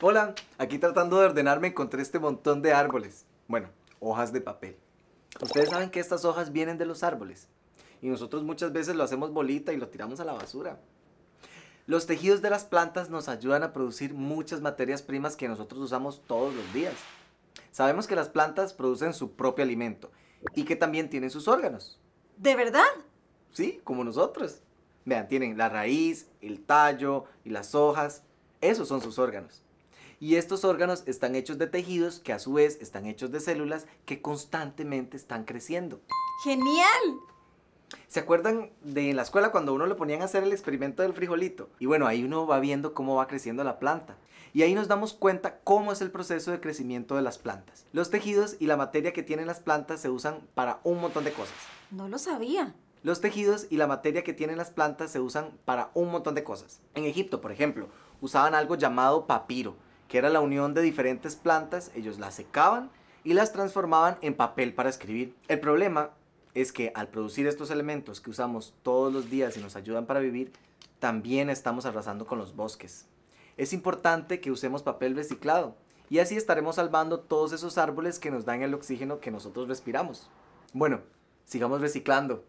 Hola, aquí tratando de ordenarme encontré este montón de árboles. Bueno, hojas de papel. Ustedes saben que estas hojas vienen de los árboles. Y nosotros muchas veces lo hacemos bolita y lo tiramos a la basura. Los tejidos de las plantas nos ayudan a producir muchas materias primas que nosotros usamos todos los días. Sabemos que las plantas producen su propio alimento y que también tienen sus órganos. ¿De verdad? Sí, como nosotros. Vean, tienen la raíz, el tallo y las hojas. Esos son sus órganos. Y estos órganos están hechos de tejidos que a su vez están hechos de células que constantemente están creciendo. ¡Genial! ¿Se acuerdan de en la escuela cuando uno le ponían a hacer el experimento del frijolito? Y bueno, ahí uno va viendo cómo va creciendo la planta. Y ahí nos damos cuenta cómo es el proceso de crecimiento de las plantas. Los tejidos y la materia que tienen las plantas se usan para un montón de cosas. No lo sabía. Los tejidos y la materia que tienen las plantas se usan para un montón de cosas. En Egipto, por ejemplo, usaban algo llamado papiro, que era la unión de diferentes plantas, ellos las secaban y las transformaban en papel para escribir. El problema es que al producir estos elementos que usamos todos los días y nos ayudan para vivir, también estamos arrasando con los bosques. Es importante que usemos papel reciclado y así estaremos salvando todos esos árboles que nos dan el oxígeno que nosotros respiramos. Bueno, sigamos reciclando.